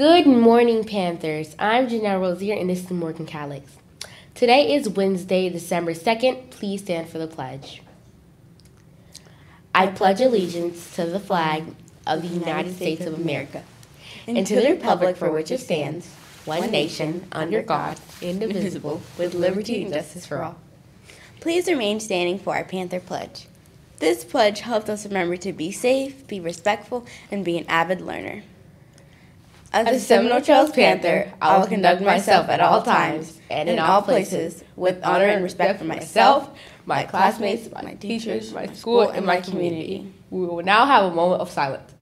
Good morning, Panthers. I'm Janelle Rosier, and this is Morgan Calix. Today is Wednesday, December 2nd. Please stand for the pledge. I pledge allegiance to the flag of the United States of America and to the republic for which it stands, one nation, under God, indivisible, with liberty and justice for all. Please remain standing for our Panther Pledge. This pledge helps us remember to be safe, be respectful, and be an avid learner. As a Seminole Trails Panther, I will conduct myself at all times and in all places with honor and respect for myself, my classmates, my teachers, my school, and my community. We will now have a moment of silence.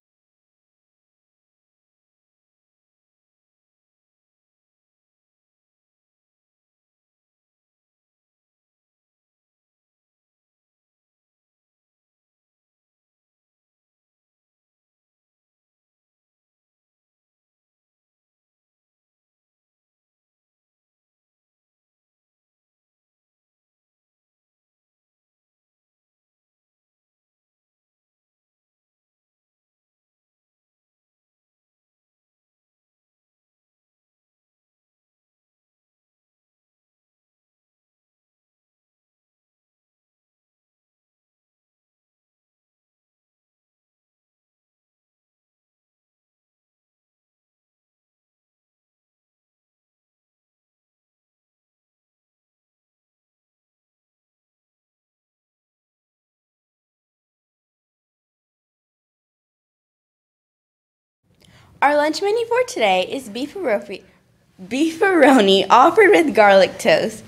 Our lunch menu for today is beefaroni, offered with garlic toast,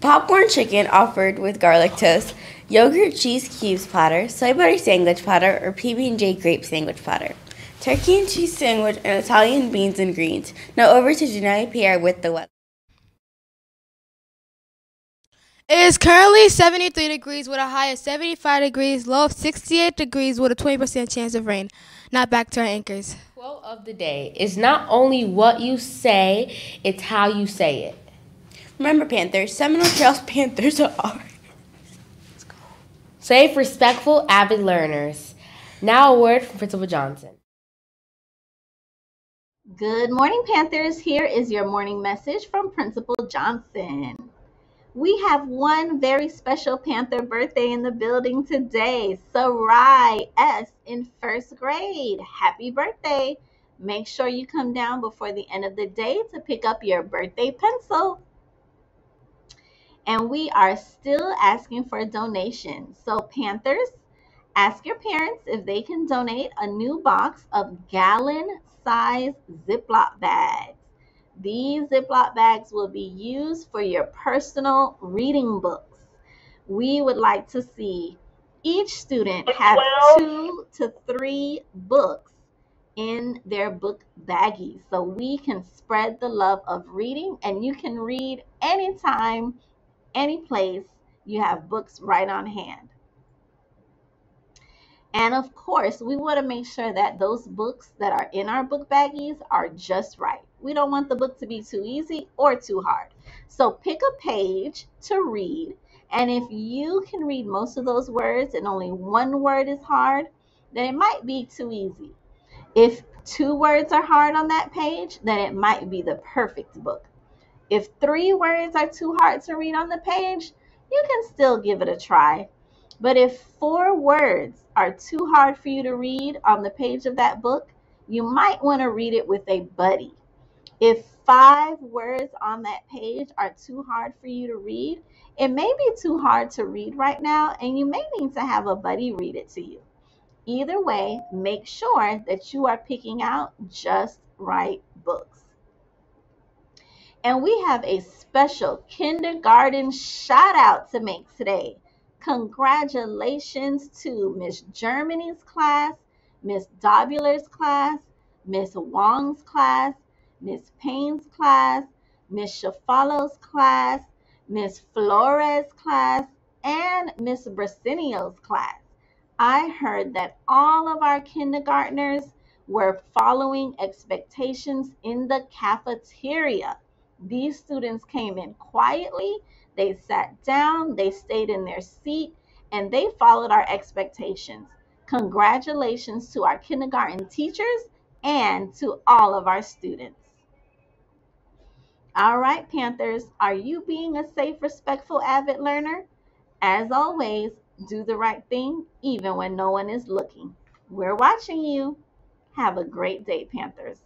popcorn chicken offered with garlic toast, yogurt cheese cubes platter, soy butter sandwich platter, or PB&J grape sandwich platter, turkey and cheese sandwich, and Italian beans and greens. Now over to Janelle Pierre with the weather. It is currently 73 degrees with a high of 75 degrees, low of 68 degrees with a 20% chance of rain. Now back to our anchors. Quote of the day is not only what you say, it's how you say it. Remember, Panthers, Seminole Trails Panthers are. Safe, respectful, avid learners. Now a word from Principal Johnson. Good morning, Panthers. Here is your morning message from Principal Johnson. We have one very special Panther birthday in the building today. Sarai S. in first grade. Happy birthday. Make sure you come down before the end of the day to pick up your birthday pencil. And we are still asking for donations. So, Panthers, ask your parents if they can donate a new box of gallon size Ziploc bags. These Ziploc bags will be used for your personal reading books. We would like to see each student have two to three books in their book baggies so we can spread the love of reading and you can read anytime, any place you have books right on hand. And of course, we want to make sure that those books that are in our book baggies are just right. We don't want the book to be too easy or too hard. So pick a page to read. And if you can read most of those words and only one word is hard, then it might be too easy. If two words are hard on that page, then it might be the perfect book. If three words are too hard to read on the page, you can still give it a try. But if four words are too hard for you to read on the page of that book, you might want to read it with a buddy. If five words on that page are too hard for you to read, it may be too hard to read right now, and you may need to have a buddy read it to you. Either way, make sure that you are picking out just right books. And we have a special kindergarten shout out to make today. Congratulations to Miss Germany's class, Miss Dobular's class, Miss Wong's class, Miss Payne's class, Miss Shafalo's class, Miss Flores' class, and Miss Brasenio's class. I heard that all of our kindergartners were following expectations in the cafeteria. These students came in quietly they sat down, they stayed in their seat, and they followed our expectations. Congratulations to our kindergarten teachers and to all of our students. All right, Panthers, are you being a safe, respectful, avid learner? As always, do the right thing even when no one is looking. We're watching you. Have a great day, Panthers.